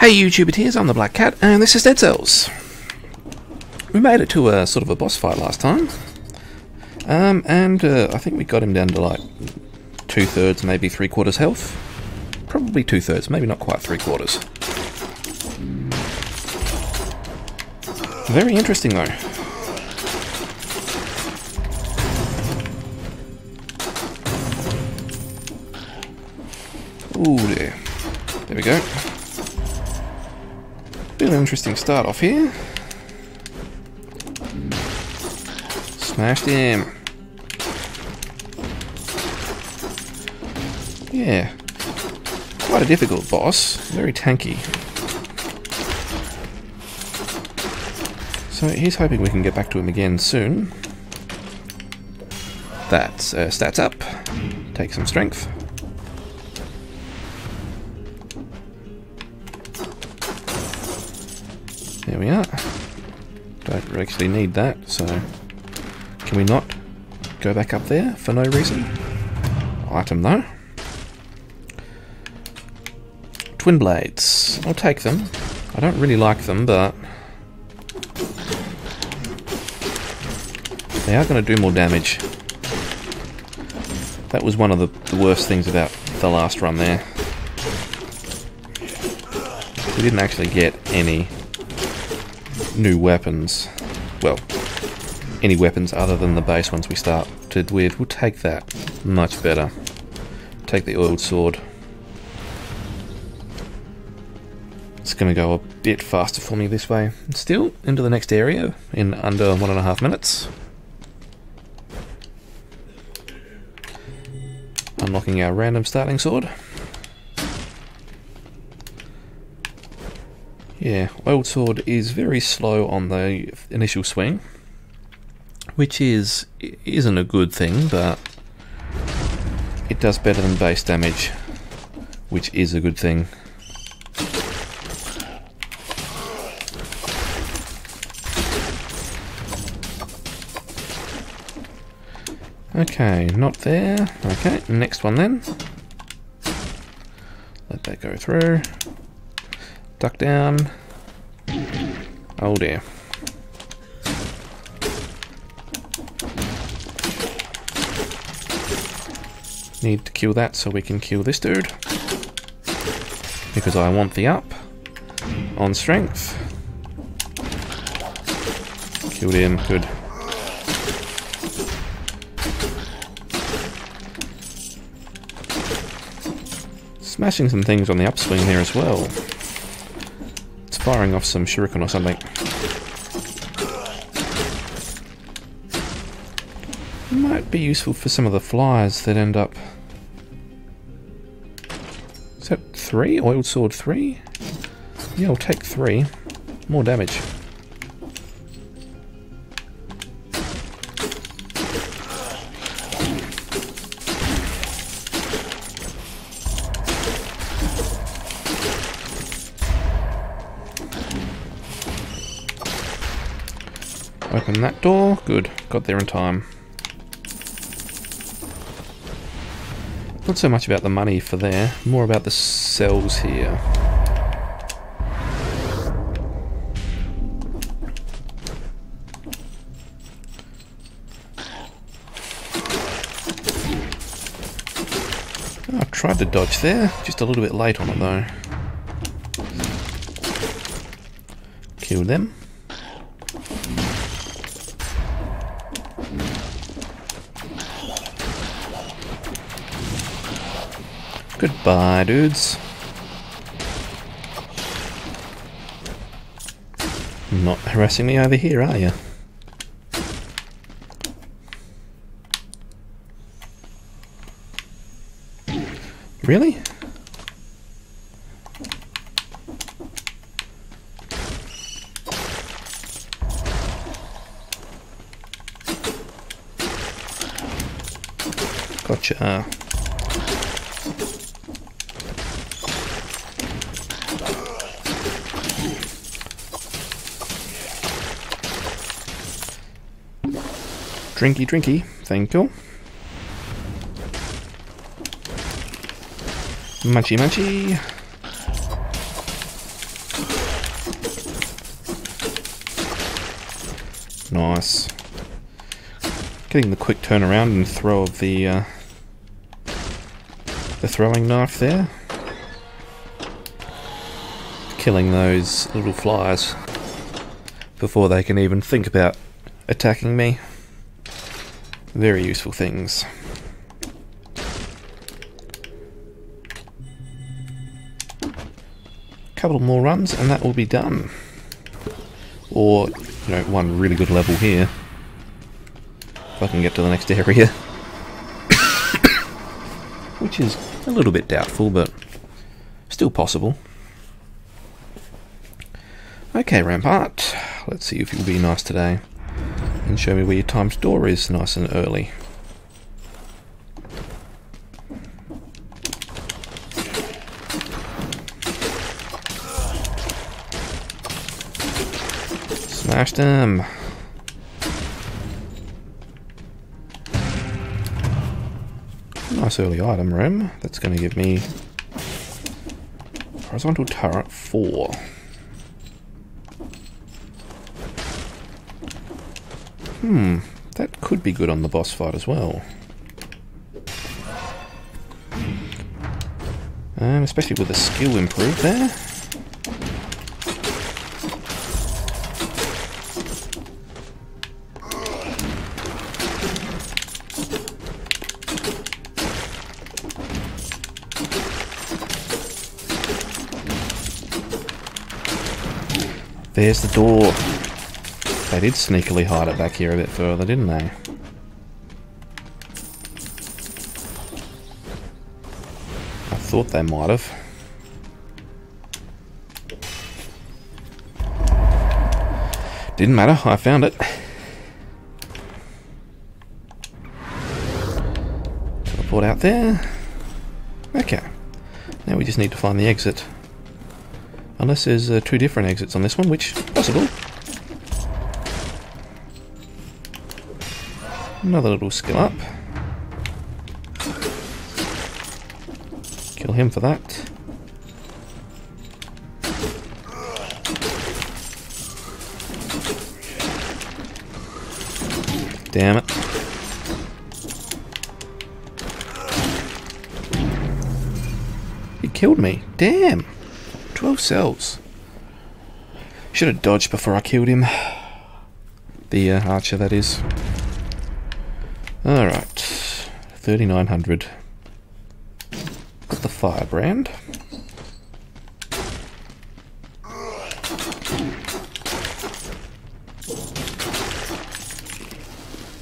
Hey YouTube, it is, I'm the Black Cat, and this is Dead Cells. We made it to a sort of a boss fight last time. Um, and uh, I think we got him down to like two thirds, maybe three quarters health. Probably two thirds, maybe not quite three quarters. Very interesting though. Ooh, there. There we go. Bit of an interesting start off here. Smashed him. Yeah. Quite a difficult boss. Very tanky. So he's hoping we can get back to him again soon. That's uh, stats up. Take some strength. There we are. Don't actually need that, so can we not go back up there for no reason? Item though. Twin blades. I'll take them. I don't really like them, but they are going to do more damage. That was one of the, the worst things about the last run there. We didn't actually get any new weapons. Well, any weapons other than the base ones we started with. We'll take that. Much better. Take the oiled sword. It's going to go a bit faster for me this way. Still, into the next area in under one and a half minutes. Unlocking our random starting sword. Yeah, Oiled Sword is very slow on the initial swing, which is isn't a good thing, but it does better than base damage, which is a good thing. Okay, not there. Okay, next one then. Let that go through. Duck down. Oh dear. Need to kill that so we can kill this dude. Because I want the up on strength. Killed him, good. Smashing some things on the upswing there as well firing off some shuriken or something. Might be useful for some of the flyers that end up... Is that three? Oiled sword three? Yeah, I'll take three. More damage. Open that door. Good. Got there in time. Not so much about the money for there, more about the cells here. Oh, I tried to dodge there, just a little bit late on it though. Kill them. Goodbye, dudes. Not harassing me over here, are you? Really? Gotcha. Drinky, drinky. Thank you. Munchy, munchy. Nice. Getting the quick turnaround and throw of the uh, the throwing knife there. Killing those little flies before they can even think about attacking me. Very useful things. A Couple more runs and that will be done. Or, you know, one really good level here. If I can get to the next area. Which is a little bit doubtful, but still possible. Okay, Rampart. Let's see if you'll be nice today. And show me where your timed door is nice and early. Smashed him. Nice early item room. That's going to give me horizontal turret 4. Hmm, that could be good on the boss fight as well. Um, especially with the skill improved there. There's the door. They did sneakily hide it back here a bit further, didn't they? I thought they might have. Didn't matter, I found it. Teleport out there. Okay. Now we just need to find the exit. Unless there's uh, two different exits on this one, which possible. Another little skill up. Kill him for that. Damn it. He killed me. Damn. 12 cells. Should have dodged before I killed him. The uh, archer, that is. Alright. 3900. Got the firebrand.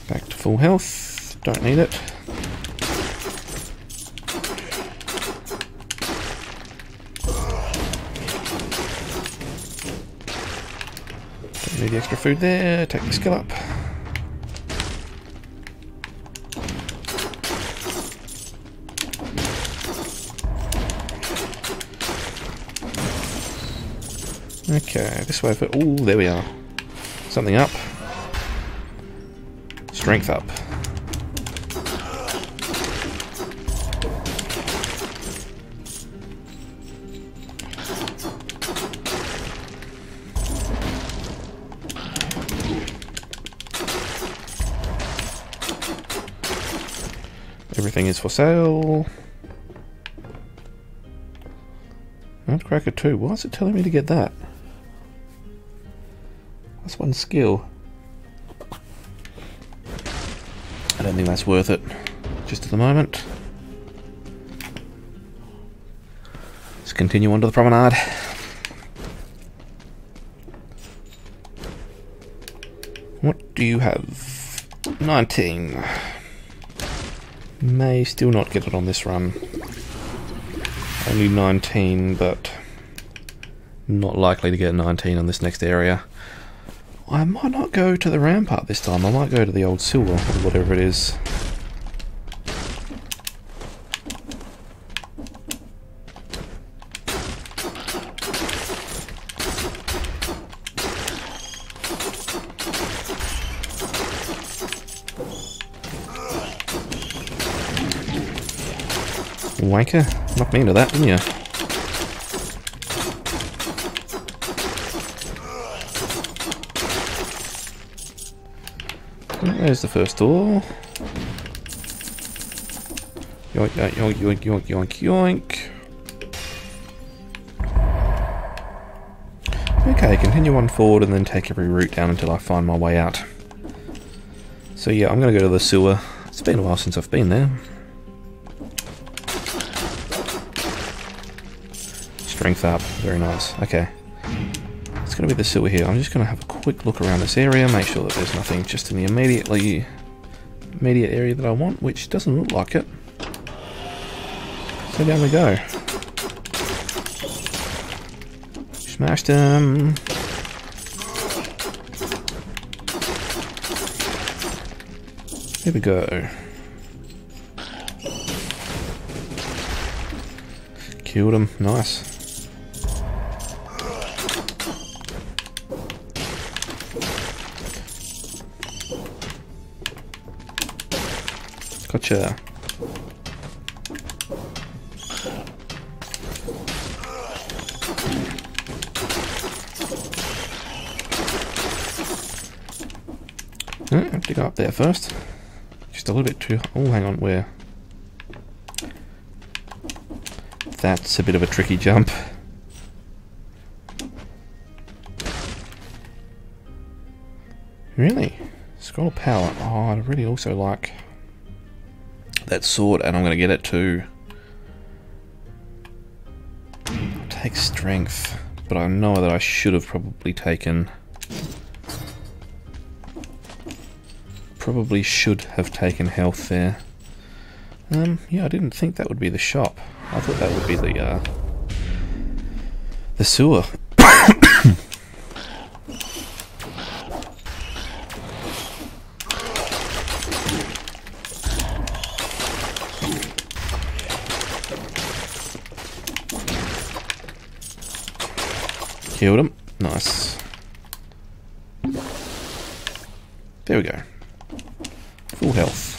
Back to full health. Don't need it. Need the extra food there. Take the skill up. Okay, this way for. Oh, there we are. Something up. Strength up. Everything is for sale. Nutcracker 2. Why is it telling me to get that? One skill. I don't think that's worth it. Just at the moment. Let's continue on to the promenade. What do you have? 19. May still not get it on this run. Only 19, but not likely to get 19 on this next area. I might not go to the rampart this time. I might go to the old silver or whatever it is. Wanker, knock me into that, didn't you? There's the first door. Yoink, yoink, yoink, yoink, yoink, yoink. Okay, continue on forward and then take every route down until I find my way out. So yeah, I'm going to go to the sewer. It's been a while since I've been there. Strength up, very nice. Okay. It's going to be the sewer here. I'm just going to have a quick look around this area, make sure that there's nothing just in the immediately immediate area that I want, which doesn't look like it. So down we go. Smashed them. Here we go. Killed him. Nice. Gotcha. Have to go up there first. Just a little bit too... Oh, hang on, where? That's a bit of a tricky jump. Really? Scroll power. Oh, I'd really also like that sword, and I'm going to get it too. Take strength, but I know that I should have probably taken... Probably should have taken health there. Um, yeah, I didn't think that would be the shop. I thought that would be the, uh, the sewer. Killed him. Nice. There we go. Full health.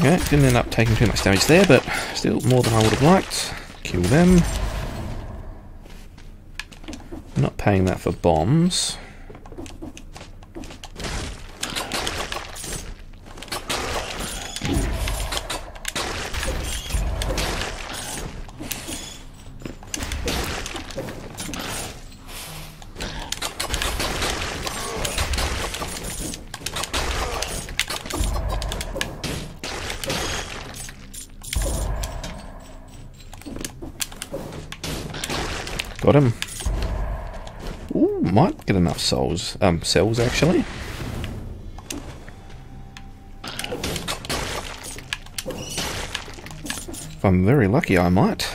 Okay, didn't end up taking too much damage there, but still more than I would have liked. Kill them. Not paying that for bombs. Got him. Ooh, might get enough souls, um, cells actually. If I'm very lucky, I might.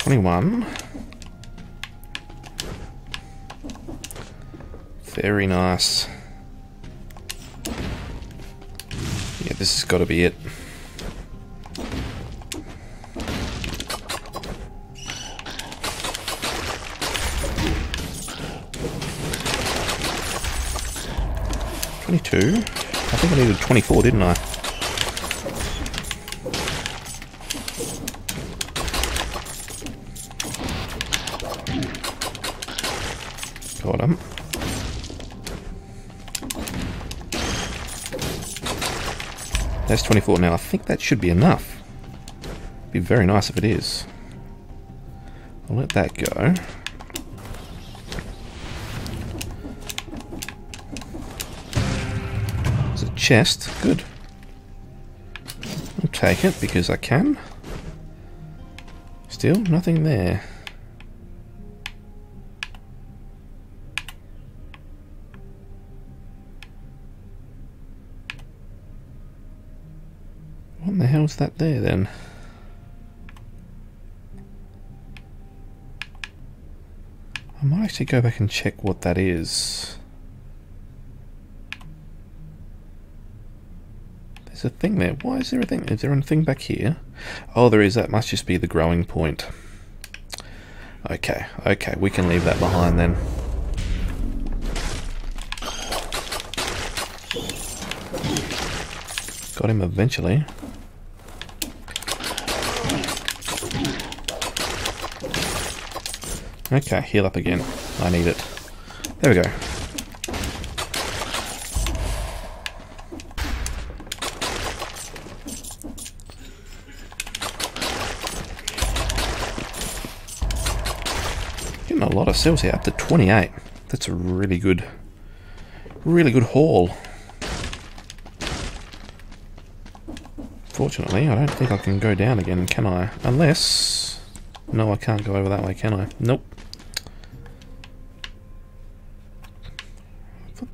Twenty-one. Very nice. Yeah, this has got to be it. Twenty-two. I think I needed twenty-four, didn't I? 24 now. I think that should be enough. Be very nice if it is. I'll let that go. There's a chest. Good. I'll take it because I can. Still nothing there. What the hell's that there then? I might actually go back and check what that is. There's a thing there. Why is there a thing? Is there anything back here? Oh, there is. That must just be the growing point. Okay, okay, we can leave that behind then. Got him eventually. Okay, heal up again. I need it. There we go. Getting a lot of cells here, up to 28. That's a really good, really good haul. Fortunately, I don't think I can go down again, can I? Unless... No, I can't go over that way, can I? Nope.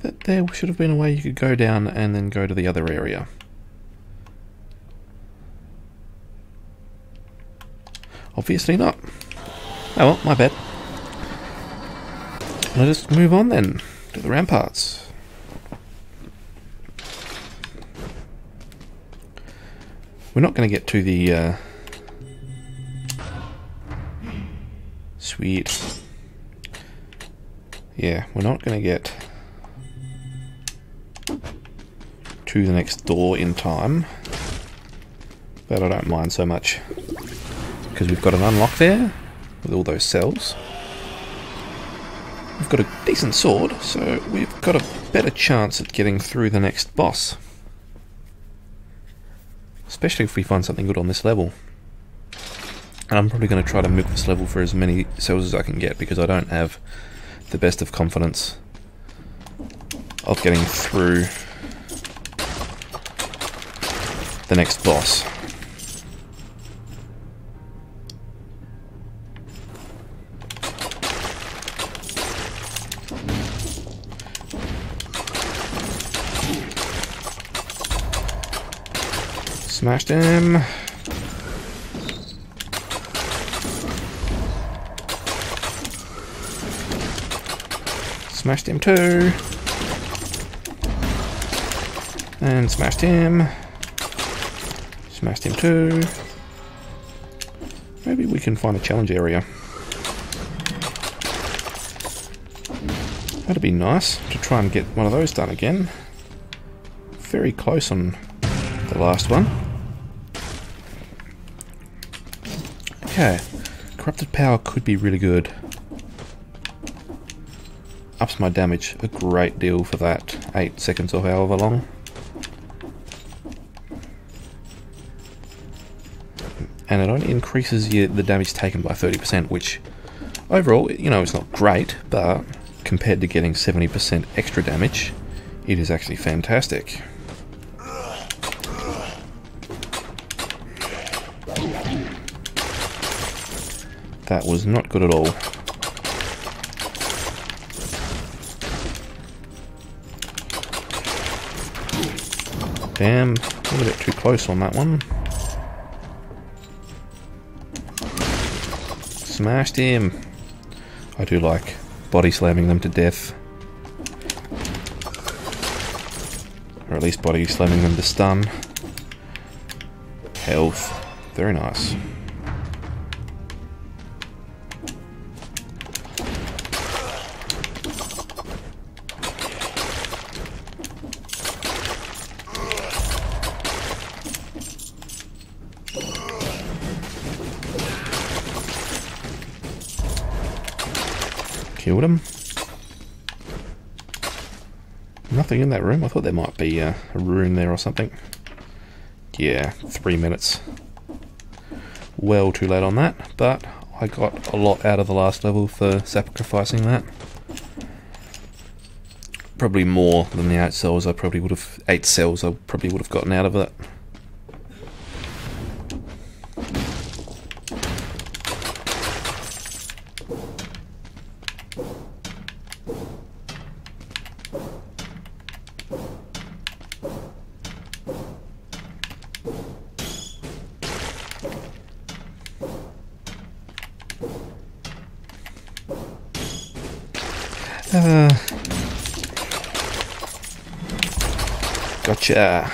that there should have been a way you could go down and then go to the other area. Obviously not. Oh well, my bad. Let us move on then to the ramparts. We're not going to get to the... Uh, sweet. Yeah, we're not going to get to the next door in time. But I don't mind so much. Because we've got an unlock there with all those cells. We've got a decent sword, so we've got a better chance at getting through the next boss. Especially if we find something good on this level. And I'm probably going to try to milk this level for as many cells as I can get because I don't have the best of confidence of getting through the next boss. Smashed him. Smashed him too. And smashed him. Smashed him too. Maybe we can find a challenge area. That'd be nice to try and get one of those done again. Very close on the last one. Okay. Corrupted power could be really good. Ups my damage a great deal for that 8 seconds or however long. And it only increases your, the damage taken by 30%, which overall, you know, it's not great, but compared to getting 70% extra damage, it is actually fantastic. That was not good at all. Damn, a little bit too close on that one. Smashed him. I do like body slamming them to death. Or at least body slamming them to stun. Health. Very nice. Nothing in that room. I thought there might be a, a room there or something. Yeah, three minutes. Well too late on that, but I got a lot out of the last level for sacrificing that. Probably more than the eight cells I probably would have eight cells I probably would have gotten out of it. Gotcha.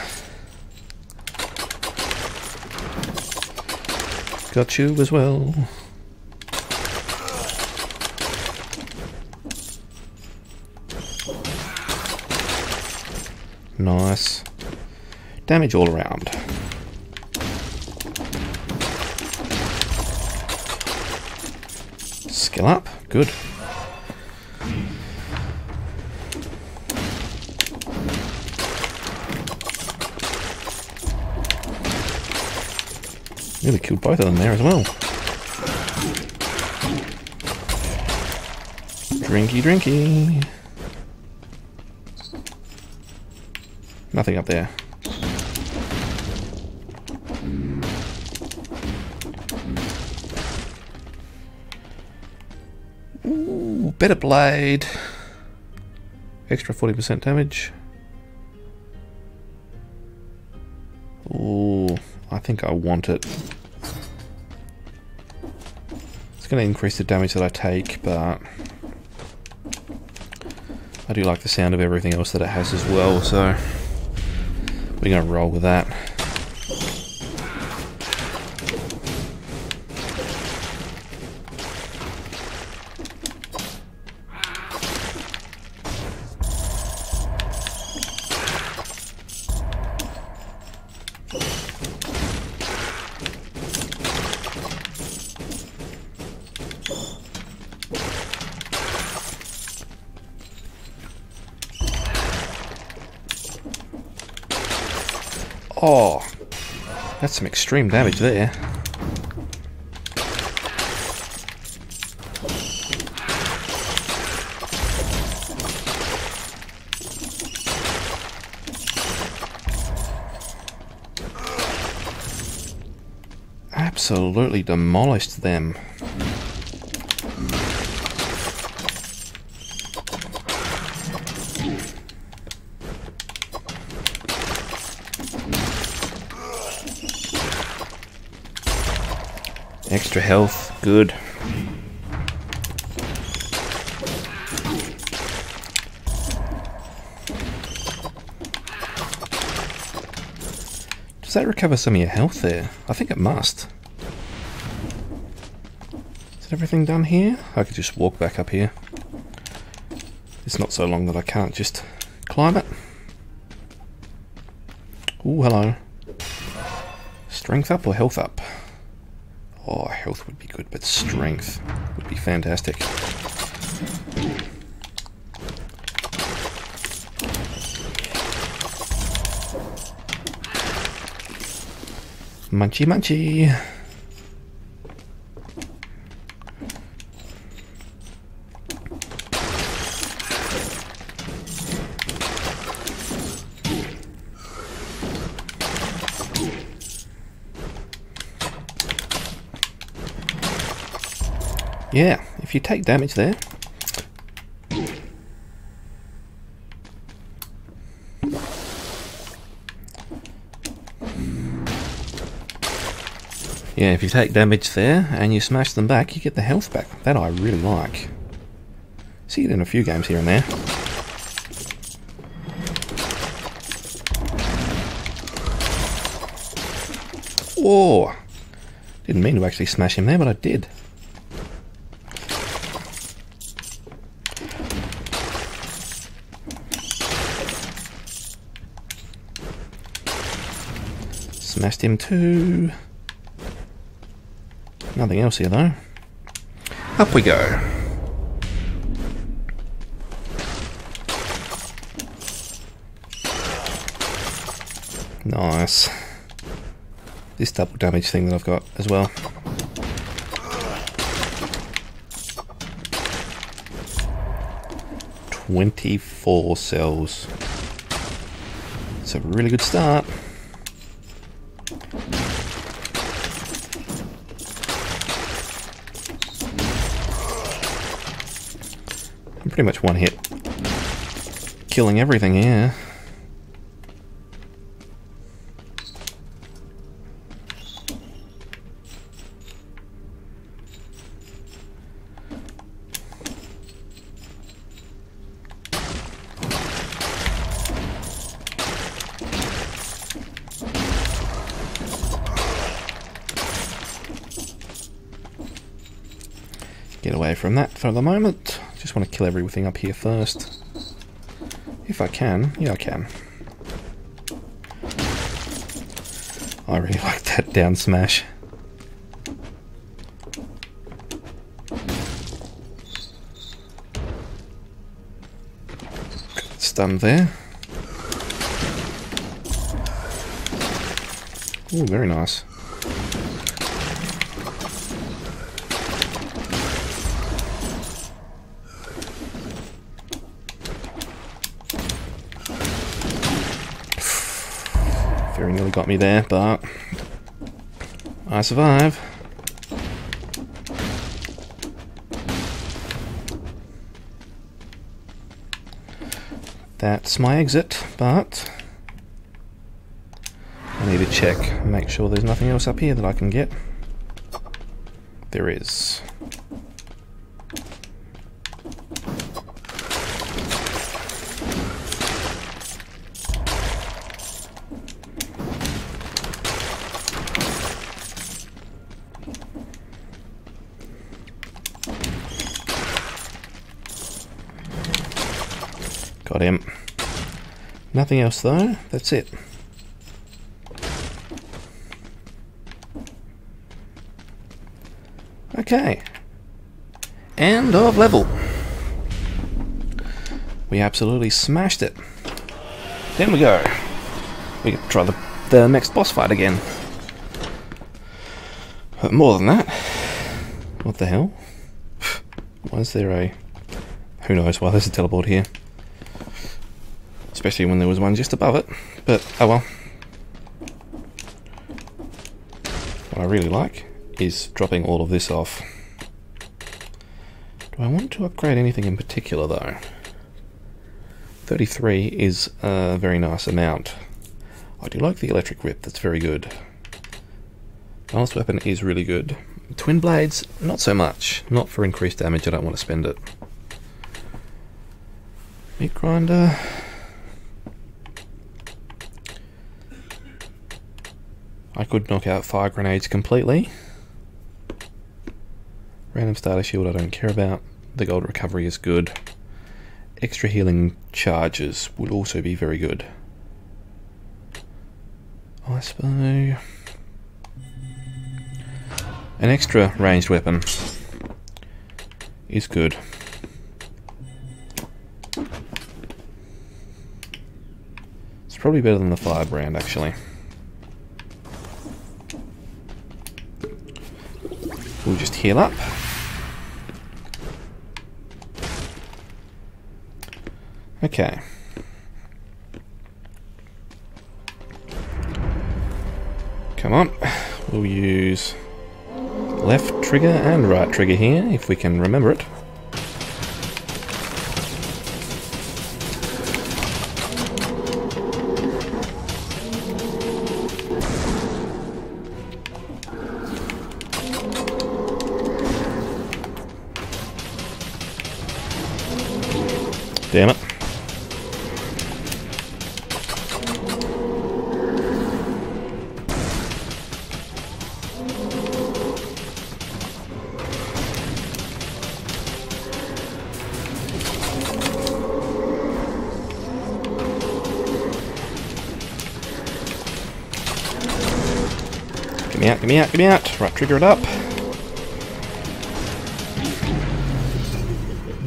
Got you as well. Nice. Damage all around. Skill up. Good. Nearly killed both of them there as well. Drinky, drinky. Nothing up there. Ooh, better blade. Extra 40% damage. Ooh, I think I want it. Going to increase the damage that I take, but I do like the sound of everything else that it has as well, so we're going to roll with that. Extreme damage there. Absolutely demolished them. Extra health, good. Does that recover some of your health there? I think it must. Is everything done here? I could just walk back up here. It's not so long that I can't just climb it. Oh, hello. Strength up or health up? Health would be good, but strength would be fantastic. Munchy munchy. Yeah, if you take damage there. Yeah, if you take damage there and you smash them back, you get the health back. That I really like. See it in a few games here and there. Whoa! Didn't mean to actually smash him there, but I did. Smashed him too. Nothing else here though. Up we go. Nice. This double damage thing that I've got as well. Twenty-four cells. It's a really good start. pretty much one hit. Killing everything here. Get away from that for the moment. Just want to kill everything up here first. If I can. Yeah, I can. I really like that down smash. Stunned there. Oh, very nice. Got me there, but I survive. That's my exit, but I need to check, make sure there's nothing else up here that I can get. There is. Got him. Nothing else though, that's it. Okay. End of level. We absolutely smashed it. Then we go. We can try the, the next boss fight again. But more than that, what the hell? Why is there a... Who knows why there's a teleport here. Especially when there was one just above it. But, oh well. What I really like is dropping all of this off. Do I want to upgrade anything in particular though? 33 is a very nice amount. I do like the electric whip, that's very good. Balanced weapon is really good. Twin blades, not so much. Not for increased damage, I don't want to spend it. Meat grinder. I could knock out fire grenades completely. Random starter shield I don't care about. The gold recovery is good. Extra healing charges would also be very good. Ice bow. An extra ranged weapon is good. It's probably better than the firebrand actually. We'll just heal up. Okay. Come on. We'll use left trigger and right trigger here, if we can remember it. Damn it. Get me out, get me out, get me out. Right, trigger it up.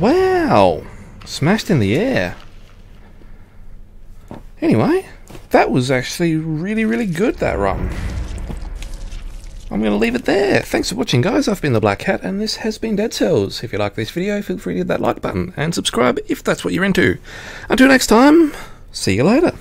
Wow! Smashed in the air. Anyway, that was actually really, really good, that run. I'm going to leave it there. Thanks for watching, guys. I've been the Black Cat, and this has been Dead Cells. If you like this video, feel free to hit that like button, and subscribe if that's what you're into. Until next time, see you later.